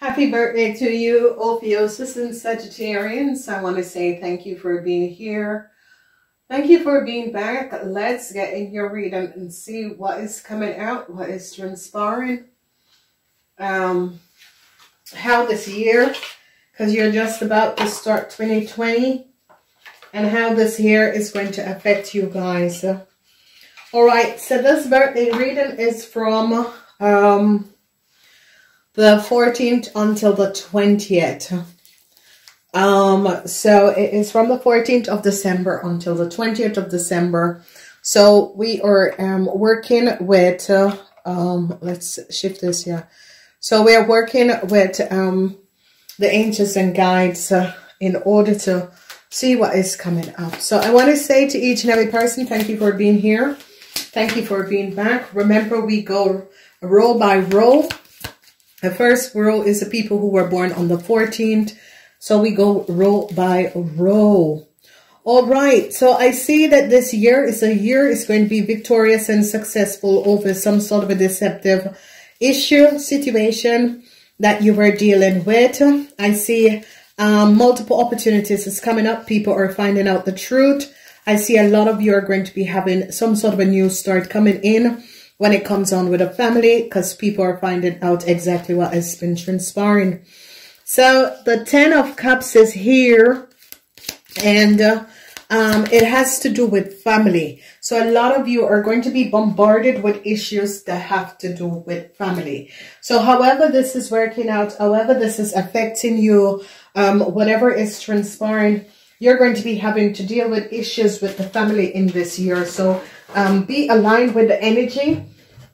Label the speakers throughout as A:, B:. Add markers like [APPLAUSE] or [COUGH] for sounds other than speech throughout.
A: Happy birthday to you, Ophiuchus and Sagittarians. I want to say thank you for being here. Thank you for being back. Let's get in your reading and see what is coming out, what is transpiring. Um, how this year, because you're just about to start 2020, and how this year is going to affect you guys. All right, so this birthday reading is from um, the 14th until the 20th. Um, so it is from the 14th of December until the 20th of December. So we are um, working with, uh, um, let's shift this here. So we are working with um, the angels and guides uh, in order to see what is coming up. So I want to say to each and every person, thank you for being here. Thank you for being back. Remember, we go row by row. The first row is the people who were born on the 14th. So we go row by row. All right. So I see that this year is a year is going to be victorious and successful over some sort of a deceptive issue, situation that you were dealing with. I see um, multiple opportunities is coming up. People are finding out the truth. I see a lot of you are going to be having some sort of a new start coming in when it comes on with a family because people are finding out exactly what has been transpiring. So the Ten of Cups is here and uh, um, it has to do with family. So a lot of you are going to be bombarded with issues that have to do with family. So however this is working out, however this is affecting you, um, whatever is transpiring, you're going to be having to deal with issues with the family in this year. So um, be aligned with the energy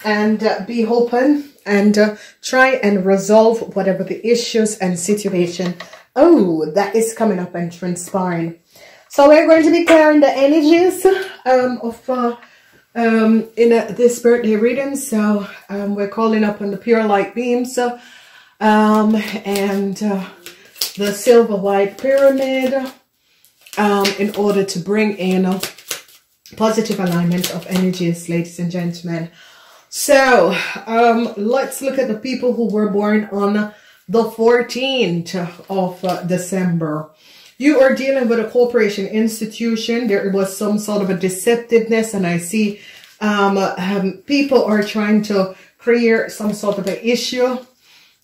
A: and uh, be open and uh, try and resolve whatever the issues and situation. Oh that is coming up and transpiring. So we're going to be clearing the energies um, of uh, um, in uh, this birthday reading. So um, we're calling up on the pure light beams um, and uh, the silver white pyramid um, in order to bring in positive alignment of energies ladies and gentlemen so um, let's look at the people who were born on the 14th of uh, December. You are dealing with a corporation institution. There was some sort of a deceptiveness and I see um, um, people are trying to create some sort of an issue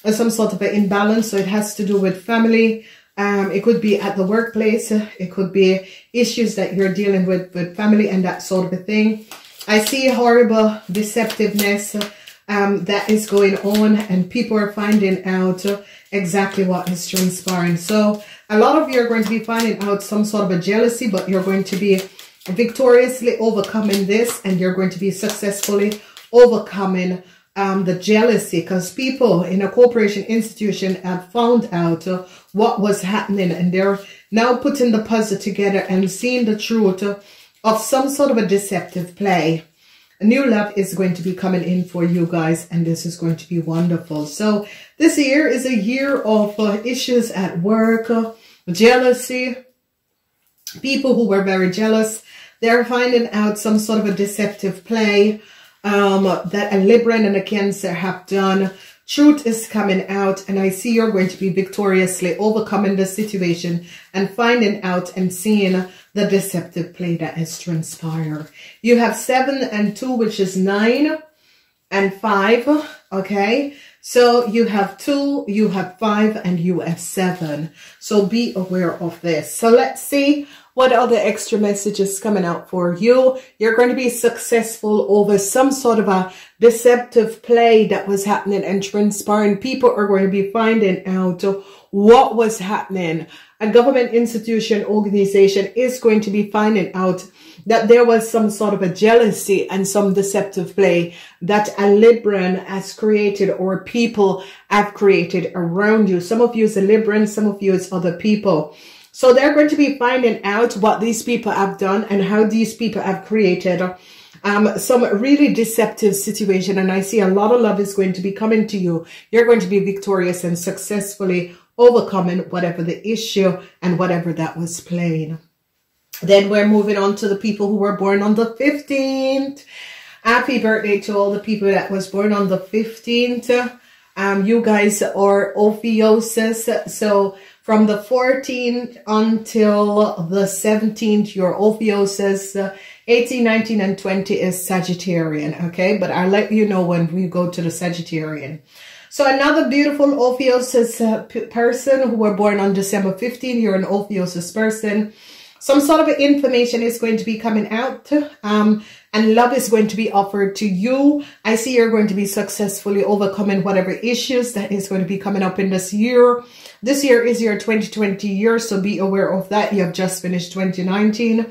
A: or some sort of an imbalance. So it has to do with family. Um, it could be at the workplace. It could be issues that you're dealing with with family and that sort of a thing. I see horrible deceptiveness um, that is going on and people are finding out exactly what is transpiring. So a lot of you are going to be finding out some sort of a jealousy, but you're going to be victoriously overcoming this and you're going to be successfully overcoming um, the jealousy because people in a corporation institution have found out uh, what was happening and they're now putting the puzzle together and seeing the truth of some sort of a deceptive play. A new love is going to be coming in for you guys and this is going to be wonderful. So this year is a year of uh, issues at work, uh, jealousy, people who were very jealous. They're finding out some sort of a deceptive play um, that a Libran and a Cancer have done Truth is coming out and I see you're going to be victoriously overcoming the situation and finding out and seeing the deceptive play that has transpired. You have seven and two, which is nine and five. Okay. So you have two, you have five, and you have seven. So be aware of this. So let's see what other extra messages coming out for you? You're going to be successful over some sort of a deceptive play that was happening and transpiring. People are going to be finding out what was happening. A government institution organization is going to be finding out that there was some sort of a jealousy and some deceptive play that a Libran has created or people have created around you. Some of you is a Libran, some of you is other people. So they're going to be finding out what these people have done and how these people have created um, some really deceptive situation. And I see a lot of love is going to be coming to you. You're going to be victorious and successfully overcoming whatever the issue and whatever that was playing. Then we're moving on to the people who were born on the 15th. Happy birthday to all the people that was born on the 15th. um, you guys are Ophiuchus. So from the 14th until the 17th, your Ophiuchus. Uh, 18, 19, and 20 is Sagittarian, okay? But I'll let you know when we go to the Sagittarian. So another beautiful Ophiuchus uh, person who were born on December 15, you're an Ophiuchus person. Some sort of information is going to be coming out um, and love is going to be offered to you. I see you're going to be successfully overcoming whatever issues that is going to be coming up in this year. This year is your 2020 year, so be aware of that. You have just finished 2019.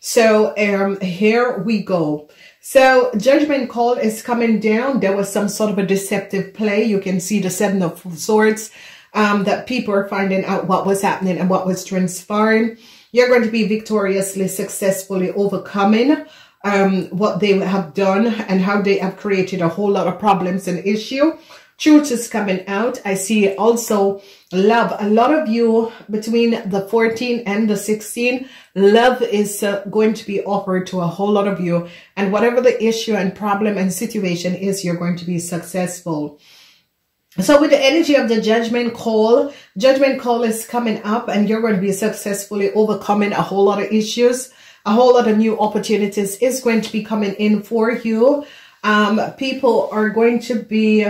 A: So um, here we go. So judgment call is coming down. There was some sort of a deceptive play. You can see the seven of swords um, that people are finding out what was happening and what was transpiring. You're going to be victoriously, successfully overcoming um, what they have done and how they have created a whole lot of problems and issue. Truth is coming out. I see also love. A lot of you between the 14 and the 16, love is uh, going to be offered to a whole lot of you. And whatever the issue and problem and situation is, you're going to be successful. So with the energy of the judgment call, judgment call is coming up and you're going to be successfully overcoming a whole lot of issues. A whole lot of new opportunities is going to be coming in for you. Um, people are going to be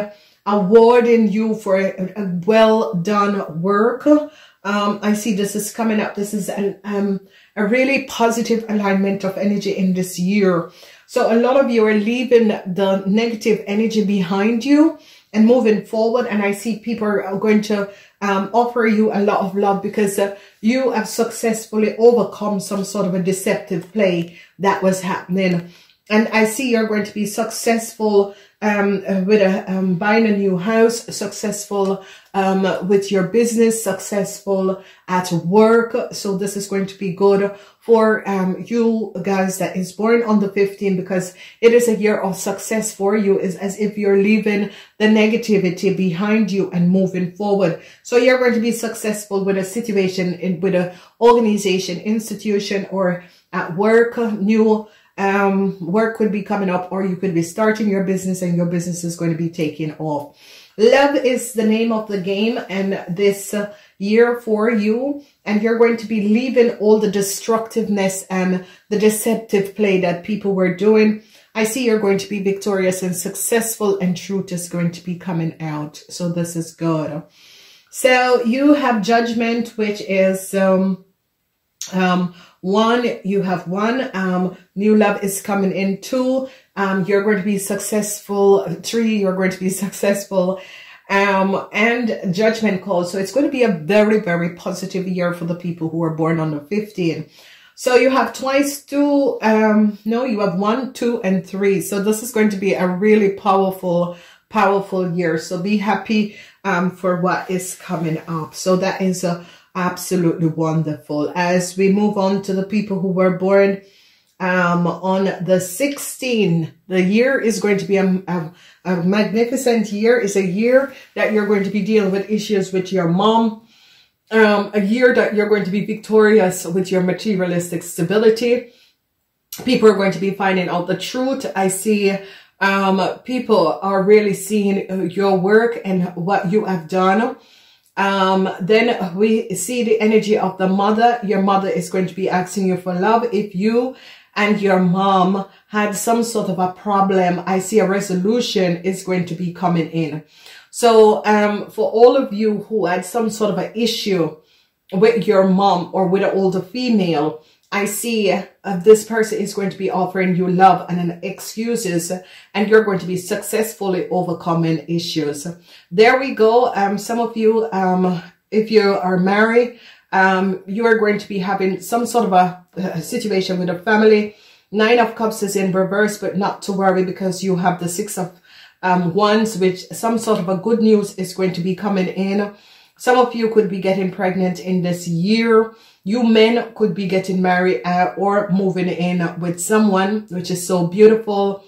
A: awarding you for a, a well done work. Um, I see this is coming up. This is an, um, a really positive alignment of energy in this year. So a lot of you are leaving the negative energy behind you and moving forward. And I see people are going to um, offer you a lot of love because uh, you have successfully overcome some sort of a deceptive play that was happening. And I see you're going to be successful um, with a, um, buying a new house, successful um, with your business, successful at work. So this is going to be good for um, you guys that is born on the 15 because it is a year of success for you. Is as if you're leaving the negativity behind you and moving forward. So you're going to be successful with a situation in with a organization, institution, or at work, new um, work could be coming up or you could be starting your business and your business is going to be taking off. Love is the name of the game and this year for you and you're going to be leaving all the destructiveness and the deceptive play that people were doing. I see you're going to be victorious and successful and truth is going to be coming out. So this is good. So you have judgment, which is um, um, one, you have one, um, new love is coming in. Two, um, you're going to be successful. Three, you're going to be [LAUGHS] successful. Um, and judgment call. So it's going to be a very, very positive year for the people who are born on the 15. So you have twice two, um, no, you have one, two, and three. So this is going to be a really powerful, powerful year. So be happy, um, for what is coming up. So that is a, absolutely wonderful. As we move on to the people who were born um, on the 16th, the year is going to be a, a, a magnificent year. It's a year that you're going to be dealing with issues with your mom. Um, a year that you're going to be victorious with your materialistic stability. People are going to be finding out the truth. I see um, people are really seeing your work and what you have done. Um, then we see the energy of the mother. Your mother is going to be asking you for love. If you and your mom had some sort of a problem, I see a resolution is going to be coming in. So, um, for all of you who had some sort of an issue with your mom or with an older female, I see uh, this person is going to be offering you love and excuses and you're going to be successfully overcoming issues. There we go. Um, some of you, um, if you are married, um, you are going to be having some sort of a, a situation with a family. Nine of Cups is in reverse, but not to worry because you have the Six of um, Wands, which some sort of a good news is going to be coming in. Some of you could be getting pregnant in this year. You men could be getting married uh, or moving in with someone, which is so beautiful.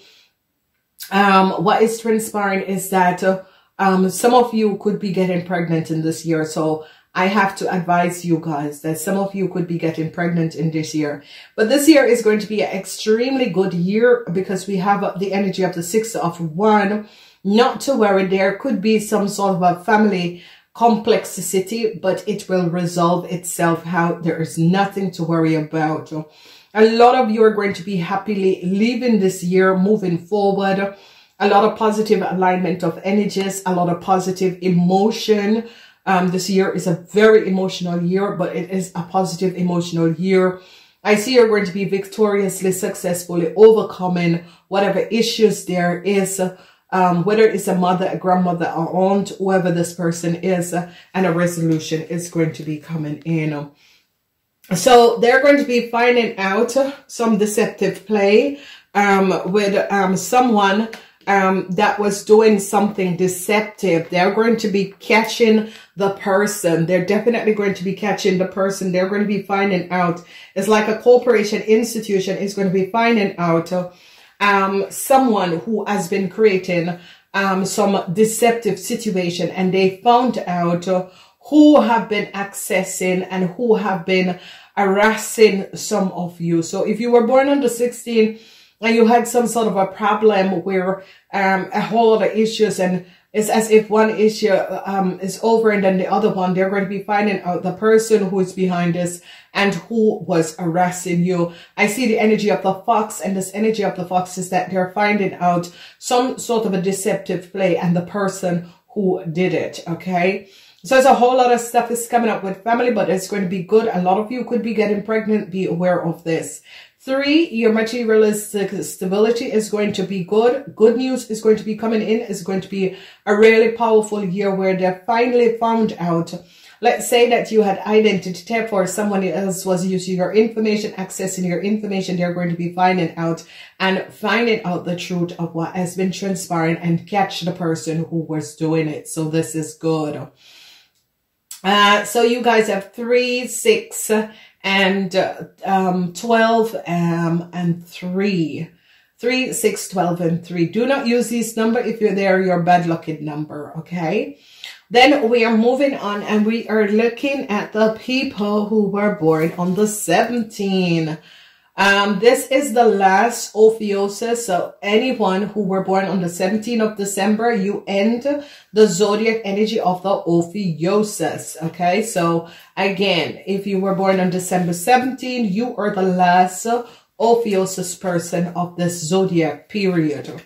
A: Um, what is transpiring is that uh, um, some of you could be getting pregnant in this year. So I have to advise you guys that some of you could be getting pregnant in this year. But this year is going to be an extremely good year because we have the energy of the six of one not to worry. There could be some sort of a family complexity, but it will resolve itself how there is nothing to worry about. A lot of you are going to be happily leaving this year, moving forward. A lot of positive alignment of energies, a lot of positive emotion. Um, this year is a very emotional year, but it is a positive emotional year. I see you're going to be victoriously, successfully overcoming whatever issues there is um, whether it's a mother, a grandmother, or aunt, whoever this person is, uh, and a resolution is going to be coming in. So they're going to be finding out some deceptive play um, with um, someone um, that was doing something deceptive. They're going to be catching the person. They're definitely going to be catching the person. They're going to be finding out. It's like a corporation institution is going to be finding out um, someone who has been creating um, some deceptive situation and they found out who have been accessing and who have been harassing some of you. So if you were born under 16 and you had some sort of a problem where um, a whole lot of issues and it's as if one issue um, is over and then the other one, they're going to be finding out the person who is behind this and who was harassing you. I see the energy of the fox and this energy of the fox is that they're finding out some sort of a deceptive play and the person who did it. Okay. So there's a whole lot of stuff is coming up with family, but it's going to be good. A lot of you could be getting pregnant. Be aware of this. Three, your materialistic stability is going to be good. Good news is going to be coming in. It's going to be a really powerful year where they finally found out. Let's say that you had identity theft or someone else was using your information, accessing your information. They're going to be finding out and finding out the truth of what has been transpiring and catch the person who was doing it. So this is good. Uh, so you guys have three, six, and uh, um, 12 um, and 3. 3, 6, 12, and 3. Do not use this number if you're there, your bad lucky number, okay? Then we are moving on and we are looking at the people who were born on the 17th. Um, this is the last Ophiuchus. So anyone who were born on the 17th of December, you end the zodiac energy of the Ophiuchus. Okay. So again, if you were born on December 17, you are the last Ophiuchus person of this zodiac period.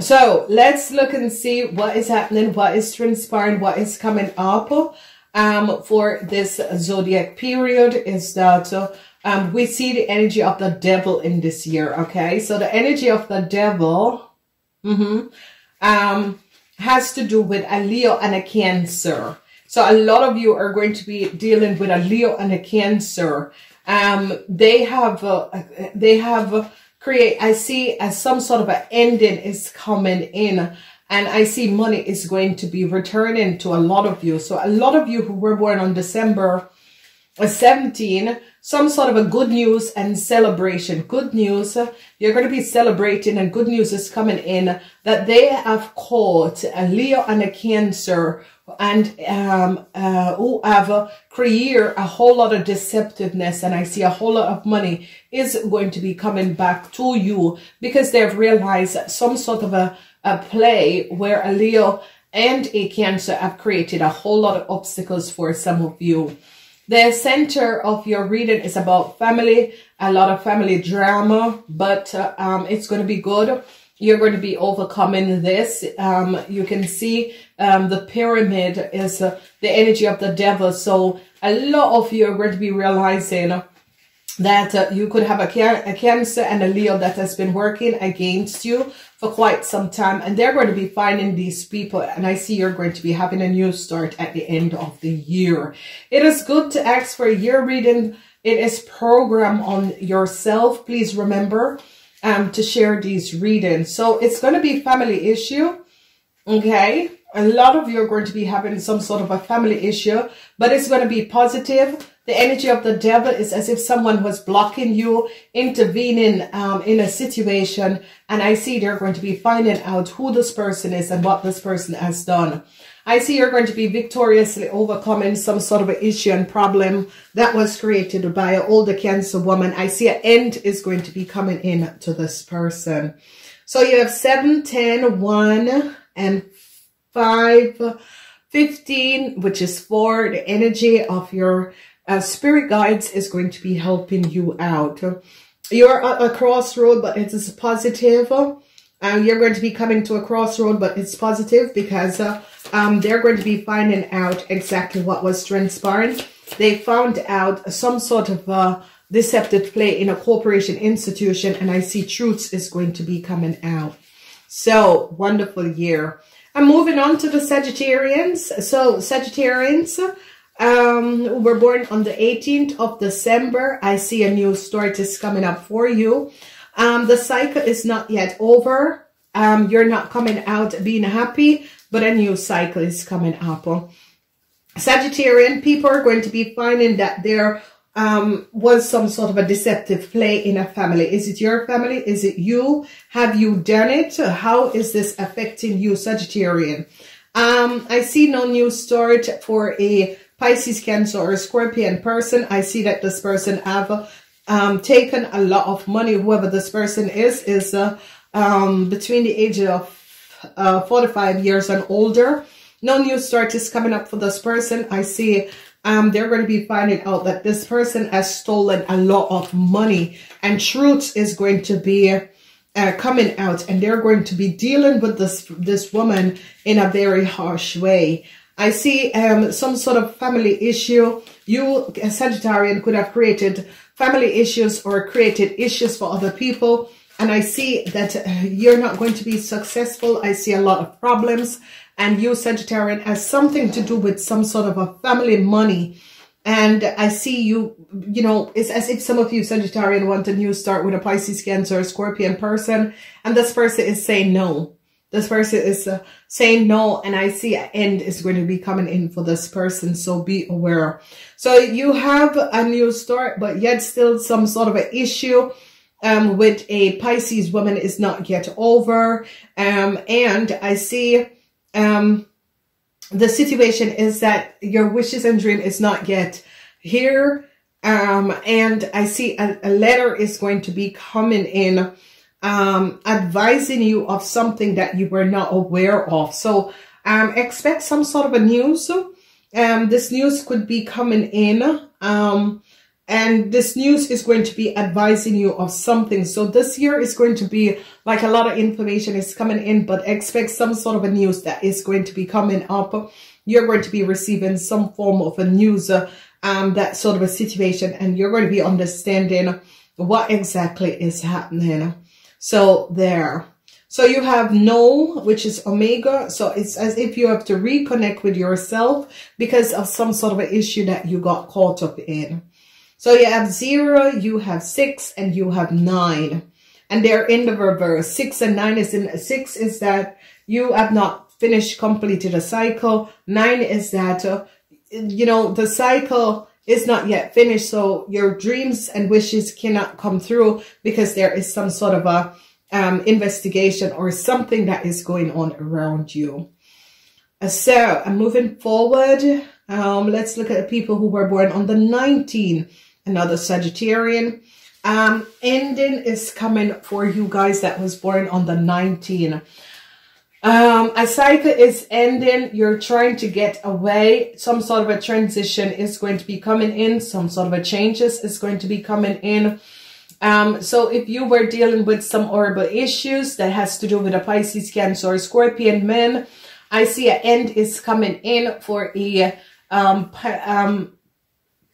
A: So let's look and see what is happening, what is transpiring, what is coming up um, for this zodiac period is that uh, um, we see the energy of the devil in this year, okay? So the energy of the devil mm -hmm, um, has to do with a Leo and a Cancer. So a lot of you are going to be dealing with a Leo and a Cancer. Um, they have, uh, they have create, I see as some sort of an ending is coming in and I see money is going to be returning to a lot of you. So a lot of you who were born on December 17, some sort of a good news and celebration. Good news, you're going to be celebrating and good news is coming in that they have caught a Leo and a Cancer and um, uh, who have created a whole lot of deceptiveness and I see a whole lot of money is going to be coming back to you because they've realized some sort of a, a play where a Leo and a Cancer have created a whole lot of obstacles for some of you. The center of your reading is about family, a lot of family drama, but uh, um, it's going to be good. You're going to be overcoming this. Um, you can see um, the pyramid is uh, the energy of the devil. So a lot of you are going to be realizing that uh, you could have a, a Cancer and a Leo that has been working against you for quite some time and they're going to be finding these people and I see you're going to be having a new start at the end of the year. It is good to ask for a year reading. It is program on yourself. Please remember um, to share these readings. So it's going to be family issue. Okay. A lot of you are going to be having some sort of a family issue, but it's going to be positive the energy of the devil is as if someone was blocking you, intervening um, in a situation. And I see they're going to be finding out who this person is and what this person has done. I see you're going to be victoriously overcoming some sort of an issue and problem that was created by an older cancer woman. I see an end is going to be coming in to this person. So you have 7, 10, 1, and 5, 15, which is 4, the energy of your uh, spirit guides is going to be helping you out. You're at a crossroad, but it is positive. Um, you're going to be coming to a crossroad, but it's positive because uh, um, they're going to be finding out exactly what was transpiring. They found out some sort of uh, deceptive play in a corporation institution, and I see truths is going to be coming out. So, wonderful year. I'm moving on to the Sagittarians. So, Sagittarians, um, were born on the 18th of December. I see a new start is coming up for you. Um, the cycle is not yet over. Um, you're not coming out being happy, but a new cycle is coming up. Sagittarian people are going to be finding that there um, was some sort of a deceptive play in a family. Is it your family? Is it you? Have you done it? How is this affecting you, Sagittarian? Um, I see no new start for a Pisces, Cancer, or Scorpion person. I see that this person have um, taken a lot of money. Whoever this person is, is uh, um, between the age of uh, 45 years and older. No new start is coming up for this person. I see um, they're going to be finding out that this person has stolen a lot of money and truth is going to be uh, coming out and they're going to be dealing with this this woman in a very harsh way. I see um, some sort of family issue. You, a Sagittarian, could have created family issues or created issues for other people. And I see that uh, you're not going to be successful. I see a lot of problems and you Sagittarian has something to do with some sort of a family money. And I see you, you know, it's as if some of you Sagittarian want a new start with a Pisces, Cancer, Scorpion person. And this person is saying no. This person is uh, saying no. And I see an end is going to be coming in for this person. So be aware. So you have a new start, but yet still some sort of an issue um, with a Pisces woman is not yet over. Um, and I see um, the situation is that your wishes and dream is not yet here. Um, and I see a, a letter is going to be coming in, um, advising you of something that you were not aware of. So, um, expect some sort of a news. Um, this news could be coming in, um, and this news is going to be advising you of something. So this year is going to be like a lot of information is coming in, but expect some sort of a news that is going to be coming up. You're going to be receiving some form of a news, um, that sort of a situation, and you're going to be understanding what exactly is happening. So there. So you have no, which is omega. So it's as if you have to reconnect with yourself because of some sort of an issue that you got caught up in. So you have zero, you have six, and you have nine. And they're in the reverse. Six and nine is in six is that you have not finished, completed a cycle. Nine is that, uh, you know, the cycle is not yet finished. So your dreams and wishes cannot come through because there is some sort of a um, investigation or something that is going on around you. Uh, so I'm moving forward. Um, let's look at the people who were born on the 19th another Sagittarian. Um, ending is coming for you guys that was born on the 19th. Um, a cycle is ending. You're trying to get away. Some sort of a transition is going to be coming in. Some sort of a changes is going to be coming in. Um, so if you were dealing with some horrible issues that has to do with a Pisces, Cancer, or Scorpion men, I see an end is coming in for a um, um,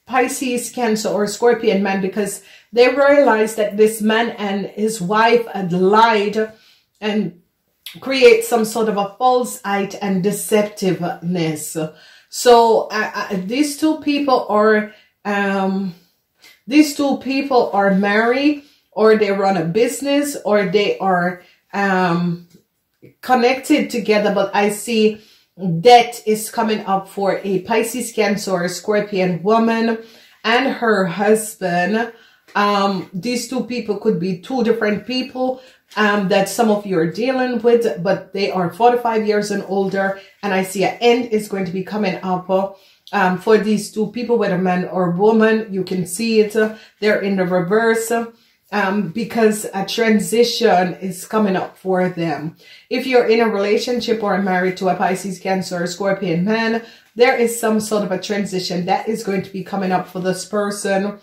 A: Pisces, Cancer, or Scorpion man because they realized that this man and his wife had lied and create some sort of a falsehood and deceptiveness. So these two people are, um, these two people are married or they run a business or they are um, connected together. But I see debt is coming up for a Pisces, Cancer, Scorpion woman and her husband. Um, these two people could be two different people um, that some of you are dealing with, but they are 45 years and older. And I see an end is going to be coming up um, for these two people, whether man or woman. You can see it. They're in the reverse. um, because a transition is coming up for them. If you're in a relationship or married to a Pisces, Cancer, or Scorpion man, there is some sort of a transition that is going to be coming up for this person.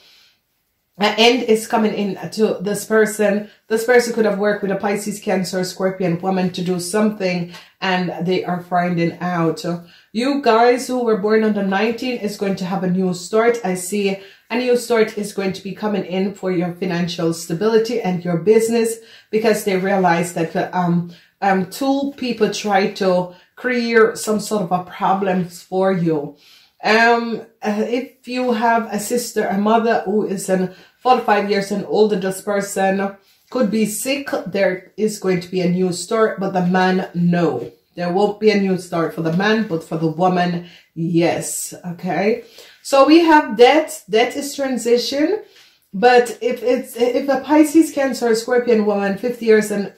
A: An end is coming in to this person. This person could have worked with a Pisces, Cancer, Scorpion woman to do something and they are finding out. You guys who were born on the 19 is going to have a new start. I see a new start is going to be coming in for your financial stability and your business because they realize that um, um, two people try to create some sort of a problems for you. Um, uh, if you have a sister, a mother who is in 45 years and older, this person could be sick. There is going to be a new start, but the man, no. There won't be a new start for the man, but for the woman, yes. Okay. So we have that. That is transition. But if it's if a Pisces, Cancer, Scorpion woman, 50 years and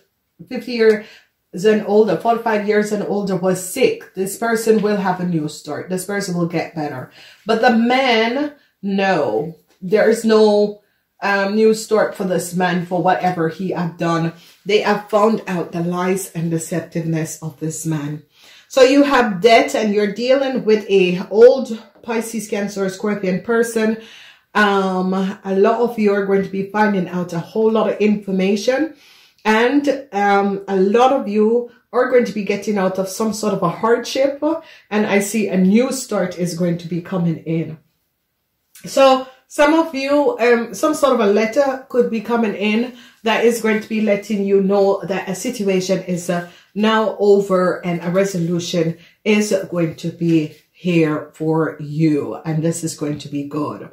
A: 50 years and older, 45 years and older was sick, this person will have a new start. This person will get better. But the man, no, there is no um, new start for this man for whatever he have done. They have found out the lies and deceptiveness of this man. So you have debt and you're dealing with a old Pisces, Cancer, Scorpion person. Um, a lot of you are going to be finding out a whole lot of information and um, a lot of you are going to be getting out of some sort of a hardship and I see a new start is going to be coming in. So some of you, um, some sort of a letter could be coming in that is going to be letting you know that a situation is uh, now over and a resolution is going to be here for you. And this is going to be good.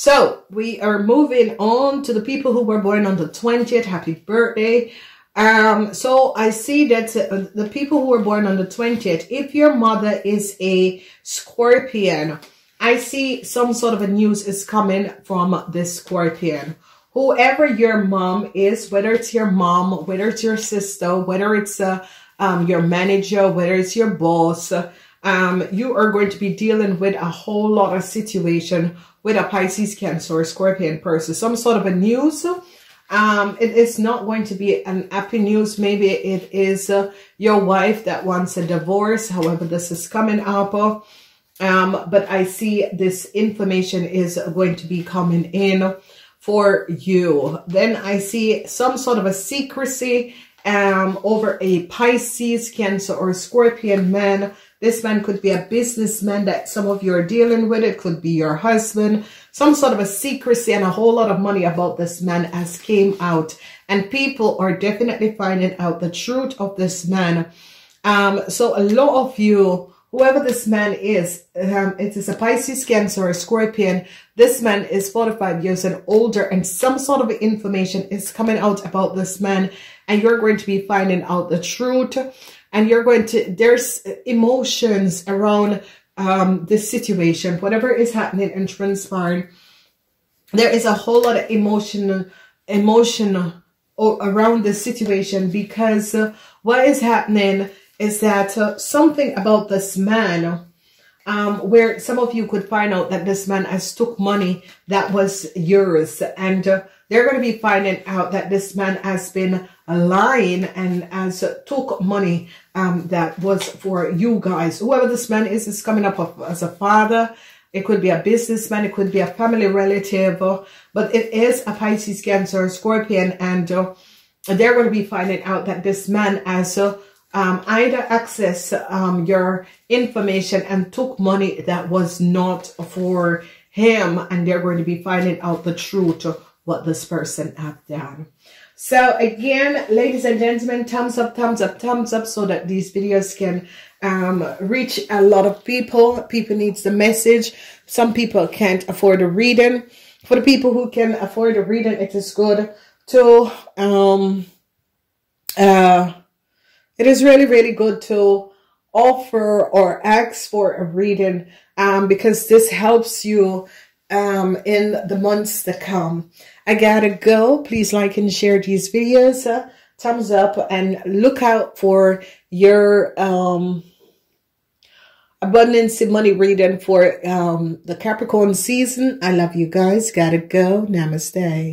A: So we are moving on to the people who were born on the 20th. Happy birthday. Um, so I see that uh, the people who were born on the 20th, if your mother is a scorpion, I see some sort of a news is coming from this scorpion whoever your mom is, whether it's your mom, whether it's your sister, whether it's uh, um, your manager, whether it's your boss, um, you are going to be dealing with a whole lot of situation with a Pisces, Cancer, or Scorpion person. Some sort of a news. Um, it is not going to be an happy news. Maybe it is uh, your wife that wants a divorce. However, this is coming up. Um, but I see this information is going to be coming in for you. Then I see some sort of a secrecy um, over a Pisces, Cancer, or Scorpion man. This man could be a businessman that some of you are dealing with. It could be your husband. Some sort of a secrecy and a whole lot of money about this man has came out. And people are definitely finding out the truth of this man. Um, so a lot of you whoever this man is, um, it is a Pisces, Cancer, or Scorpion. This man is 45 years and older and some sort of information is coming out about this man and you're going to be finding out the truth and you're going to, there's emotions around um, this situation, whatever is happening and transpiring. There is a whole lot of emotion, emotion around this situation because uh, what is happening is that uh, something about this man, um, where some of you could find out that this man has took money that was yours. And uh, they're going to be finding out that this man has been lying and has took money um, that was for you guys. Whoever this man is, is coming up as a father. It could be a businessman. It could be a family relative. But it is a Pisces, Cancer, Scorpion. And uh, they're going to be finding out that this man has uh, um, either access um, your information and took money that was not for him and they're going to be finding out the truth what this person have done. So again, ladies and gentlemen, thumbs up, thumbs up, thumbs up so that these videos can um, reach a lot of people. People needs the message. Some people can't afford a reading. For the people who can afford a reading, it is good to um, uh, it is really, really good to offer or ask for a reading um, because this helps you um, in the months to come. I gotta go. Please like and share these videos. Uh, thumbs up and look out for your um, abundance in money reading for um, the Capricorn season. I love you guys. Gotta go. Namaste.